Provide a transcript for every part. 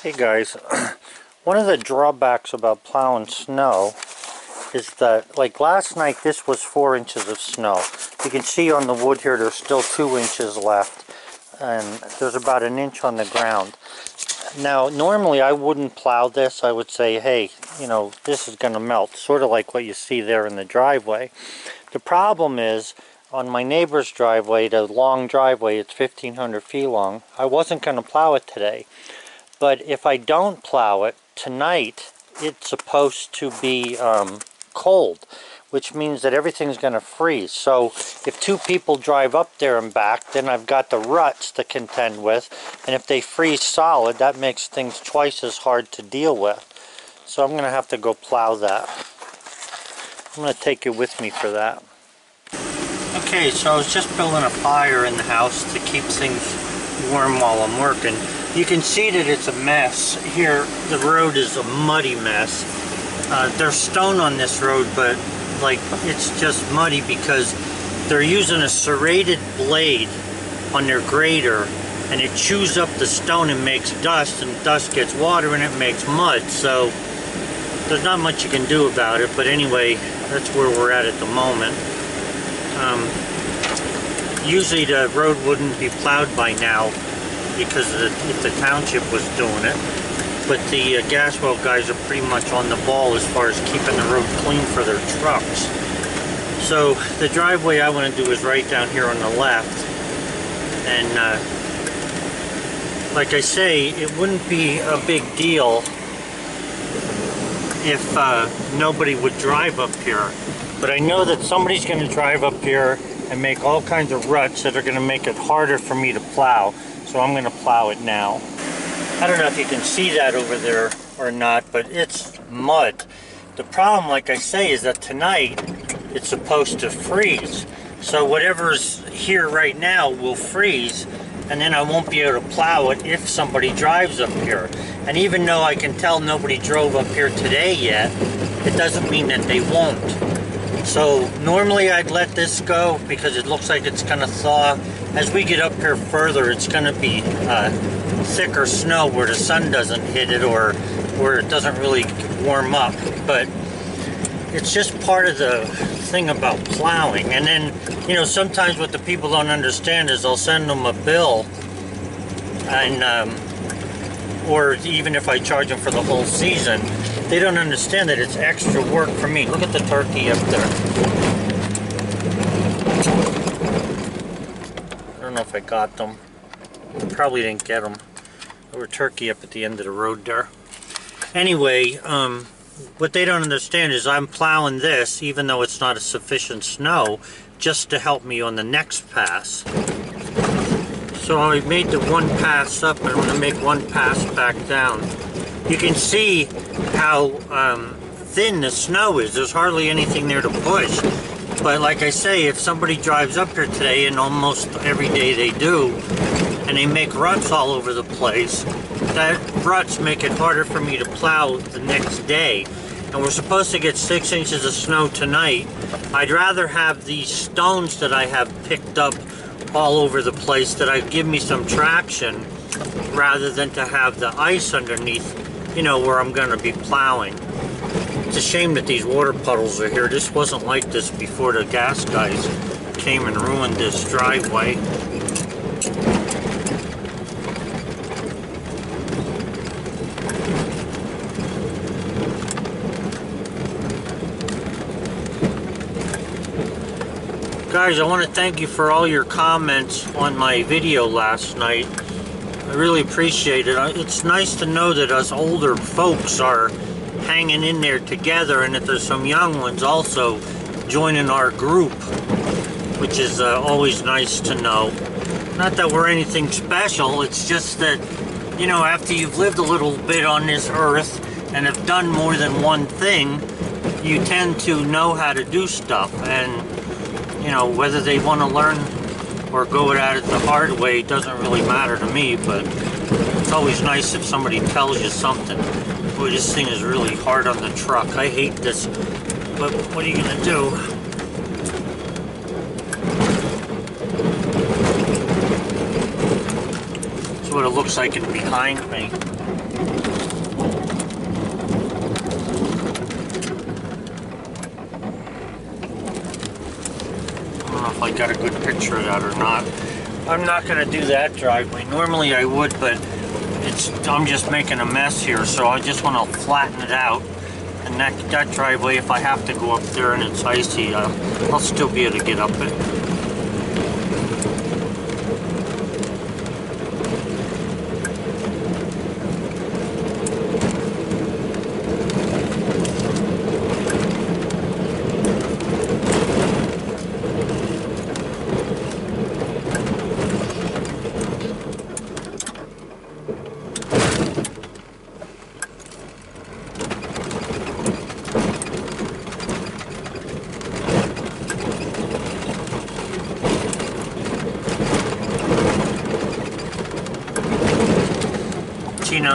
Hey guys, one of the drawbacks about plowing snow is that, like last night, this was four inches of snow. You can see on the wood here, there's still two inches left, and there's about an inch on the ground. Now, normally I wouldn't plow this. I would say, hey, you know, this is going to melt, sort of like what you see there in the driveway. The problem is, on my neighbor's driveway, the long driveway, it's 1,500 feet long, I wasn't going to plow it today but if I don't plow it, tonight it's supposed to be um, cold, which means that everything's going to freeze. So if two people drive up there and back, then I've got the ruts to contend with. And if they freeze solid, that makes things twice as hard to deal with. So I'm going to have to go plow that. I'm going to take you with me for that. Okay, so I was just building a fire in the house to keep things warm while I'm working. You can see that it's a mess. Here, the road is a muddy mess. Uh, there's stone on this road, but like it's just muddy because they're using a serrated blade on their grader and it chews up the stone and makes dust and dust gets water and it makes mud so there's not much you can do about it but anyway that's where we're at at the moment um, usually the road wouldn't be plowed by now because the, if the township was doing it. But the uh, gas well guys are pretty much on the ball as far as keeping the road clean for their trucks. So the driveway I want to do is right down here on the left. And uh, like I say, it wouldn't be a big deal if uh, nobody would drive up here. But I know that somebody's going to drive up here and make all kinds of ruts that are going to make it harder for me to plow. So I'm going to plow it now. I don't know if you can see that over there or not, but it's mud. The problem, like I say, is that tonight it's supposed to freeze. So whatever's here right now will freeze and then I won't be able to plow it if somebody drives up here. And even though I can tell nobody drove up here today yet, it doesn't mean that they won't. So normally I'd let this go because it looks like it's going to thaw. As we get up here further, it's going to be uh, thicker snow where the sun doesn't hit it or where it doesn't really warm up. But it's just part of the thing about plowing. And then, you know, sometimes what the people don't understand is I'll send them a bill and um, or even if I charge them for the whole season, they don't understand that it's extra work for me. Look at the turkey up there. Know if I got them. Probably didn't get them. There were turkey up at the end of the road there. Anyway, um, what they don't understand is I'm plowing this, even though it's not a sufficient snow, just to help me on the next pass. So I made the one pass up and I'm going to make one pass back down. You can see how um, thin the snow is. There's hardly anything there to push. But like I say, if somebody drives up here today, and almost every day they do, and they make ruts all over the place, that ruts make it harder for me to plow the next day. And we're supposed to get six inches of snow tonight. I'd rather have these stones that I have picked up all over the place that I give me some traction rather than to have the ice underneath, you know, where I'm going to be plowing. It's a shame that these water puddles are here. This wasn't like this before the gas guys came and ruined this driveway. Guys, I want to thank you for all your comments on my video last night. I really appreciate it. It's nice to know that us older folks are hanging in there together and that there's some young ones also joining our group, which is uh, always nice to know. Not that we're anything special, it's just that, you know, after you've lived a little bit on this earth and have done more than one thing, you tend to know how to do stuff. And you know, whether they want to learn or go at it the hard way doesn't really matter to me, but it's always nice if somebody tells you something. Boy, this thing is really hard on the truck. I hate this, but what are you gonna do? That's what it looks like in behind me. I don't know if I got a good picture of that or not. I'm not gonna do that driveway. Normally I would, but it's I'm just making a mess here, so I just want to flatten it out. And that, that driveway, if I have to go up there and it's icy, uh, I'll still be able to get up it.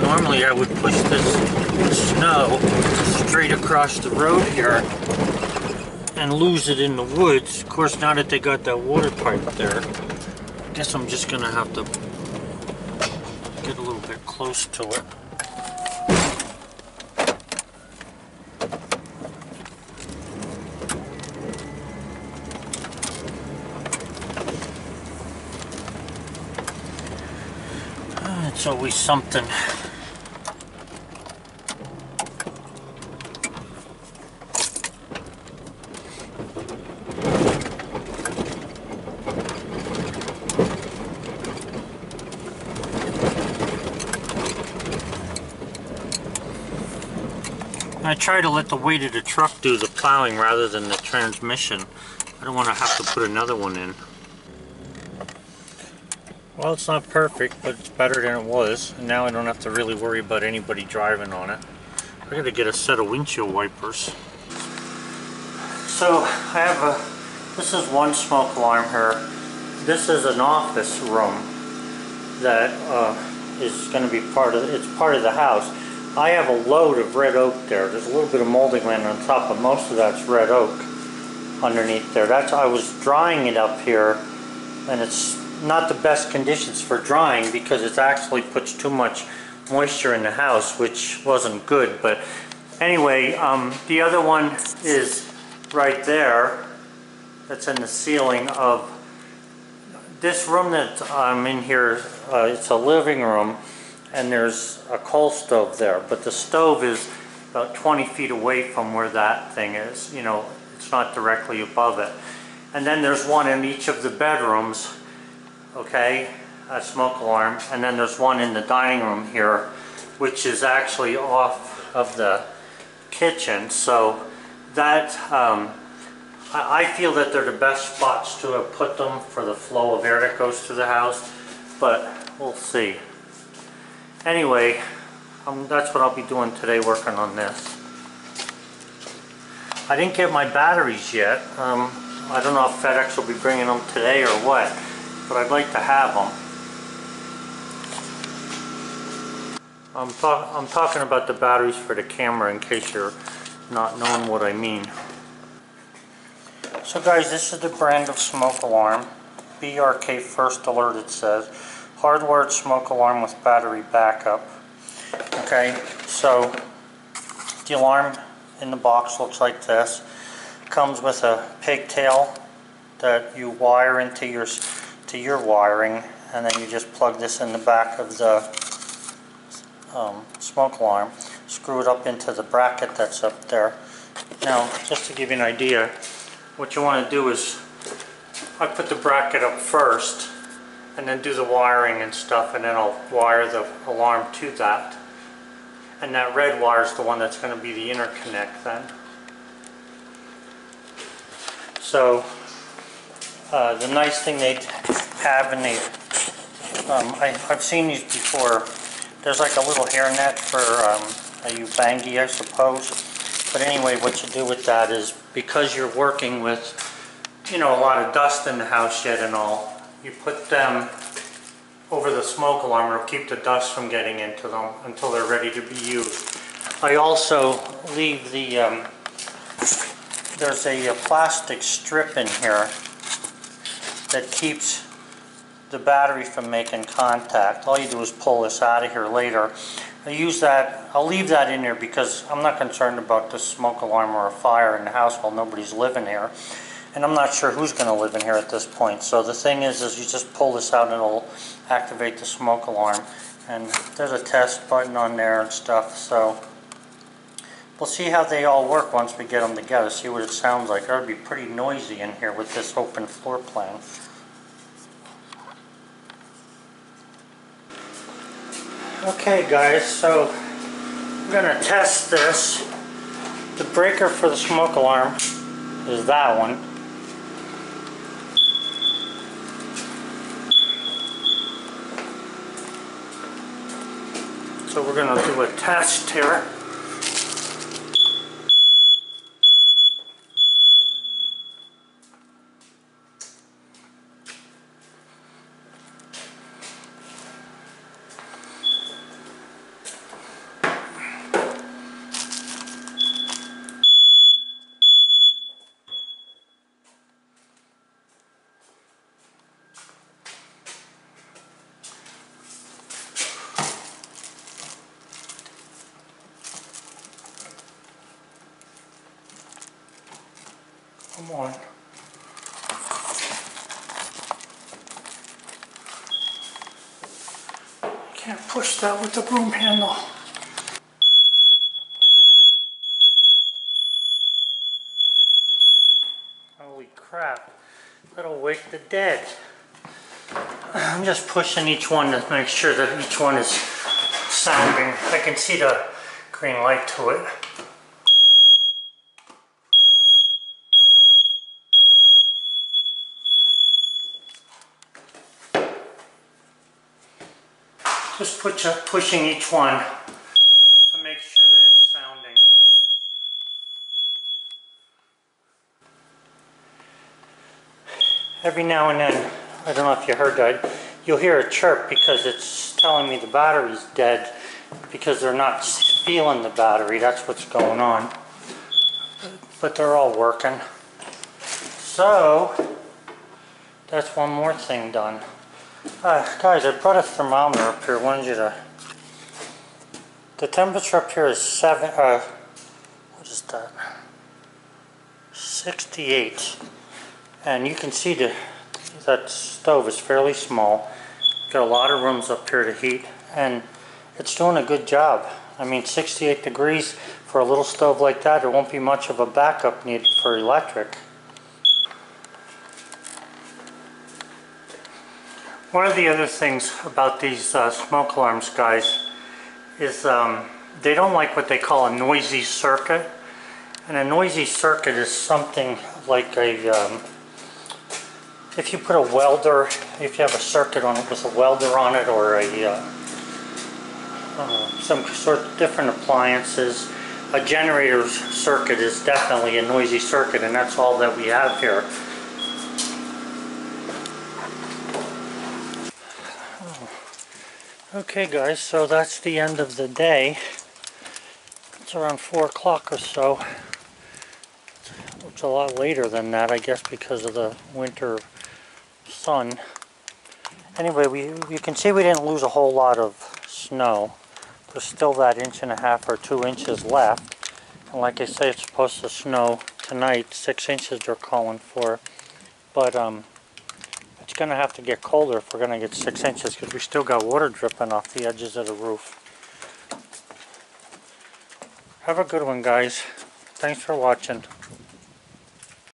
Normally I would push this snow straight across the road here and lose it in the woods. Of course, now that they got that water pipe there, I guess I'm just gonna have to get a little bit close to it. Uh, it's always something. I try to let the weight of the truck do the plowing rather than the transmission. I don't want to have to put another one in. Well, it's not perfect, but it's better than it was. And now I don't have to really worry about anybody driving on it. I gotta get a set of windshield wipers. So, I have a, this is one smoke alarm here. This is an office room that uh, is gonna be part of, it's part of the house. I have a load of red oak there. There's a little bit of molding land on top, but most of that's red oak underneath there. That's, I was drying it up here and it's not the best conditions for drying because it actually puts too much moisture in the house, which wasn't good. But anyway, um, the other one is right there. That's in the ceiling of this room that I'm in here. Uh, it's a living room, and there's a coal stove there. But the stove is about 20 feet away from where that thing is. You know, it's not directly above it. And then there's one in each of the bedrooms okay, a smoke alarm, and then there's one in the dining room here, which is actually off of the kitchen. So that, um, I, I feel that they're the best spots to have put them for the flow of air that goes through the house, but we'll see. Anyway, um, that's what I'll be doing today, working on this. I didn't get my batteries yet. Um, I don't know if FedEx will be bringing them today or what but I'd like to have them. I'm, I'm talking about the batteries for the camera in case you're not knowing what I mean. So guys, this is the brand of smoke alarm. BRK First Alert it says. Hardwired smoke alarm with battery backup. Okay, so the alarm in the box looks like this. Comes with a pigtail that you wire into your to your wiring and then you just plug this in the back of the um, smoke alarm screw it up into the bracket that's up there now just to give you an idea what you want to do is I put the bracket up first and then do the wiring and stuff and then I'll wire the alarm to that. And that red wire is the one that's going to be the interconnect then. So uh, the nice thing they have in the, um, I, I've seen these before, there's like a little hairnet for um, a Ubangi, I suppose. But anyway, what you do with that is, because you're working with, you know, a lot of dust in the house yet and all, you put them over the smoke alarm, it'll keep the dust from getting into them until they're ready to be used. I also leave the, um, there's a, a plastic strip in here that keeps the battery from making contact. All you do is pull this out of here later. I use that, I'll leave that in there because I'm not concerned about the smoke alarm or a fire in the house while nobody's living here. And I'm not sure who's gonna live in here at this point. So the thing is, is you just pull this out and it'll activate the smoke alarm. And there's a test button on there and stuff, so we'll see how they all work once we get them together, see what it sounds like. It'll be pretty noisy in here with this open floor plan. Okay guys, so I'm gonna test this. The breaker for the smoke alarm is that one. So we're gonna do a test here. Come on. Can't push that with the broom handle. Holy crap. That'll wake the dead. I'm just pushing each one to make sure that each one is sounding. I can see the green light to it. Just push, pushing each one to make sure that it's sounding. Every now and then, I don't know if you heard that, you'll hear a chirp because it's telling me the battery's dead because they're not feeling the battery. That's what's going on. But they're all working. So, that's one more thing done. Uh, guys, I brought a thermometer up here. Wanted you to. The temperature up here is seven. Uh, what is that? 68. And you can see the that stove is fairly small. Got a lot of rooms up here to heat, and it's doing a good job. I mean, 68 degrees for a little stove like that. There won't be much of a backup needed for electric. One of the other things about these uh, smoke alarms, guys, is um, they don't like what they call a noisy circuit. And a noisy circuit is something like a, um, if you put a welder, if you have a circuit on it with a welder on it or a, uh, uh, some sort of different appliances, a generator's circuit is definitely a noisy circuit and that's all that we have here. Okay guys, so that's the end of the day. It's around 4 o'clock or so. It's a lot later than that, I guess, because of the winter sun. Anyway, we you can see we didn't lose a whole lot of snow. There's still that inch and a half or two inches left. And like I say, it's supposed to snow tonight. Six inches they're calling for. But um, it's going to have to get colder if we're going to get six inches because we still got water dripping off the edges of the roof. Have a good one, guys. Thanks for watching.